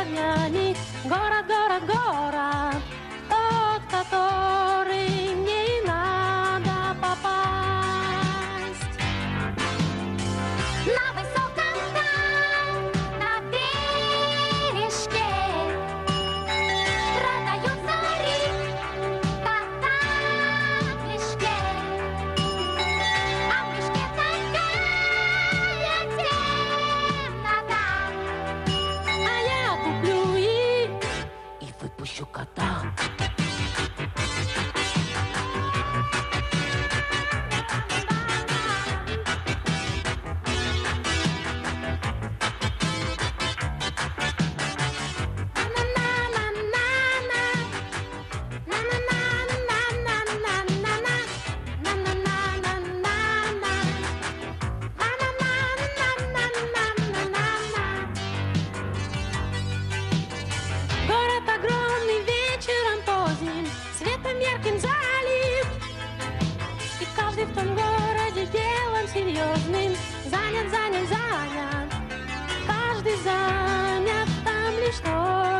italiani, gora gora gora. каждый в том городе делом серьезным занят, занят, занят. Каждый занят там лишь что.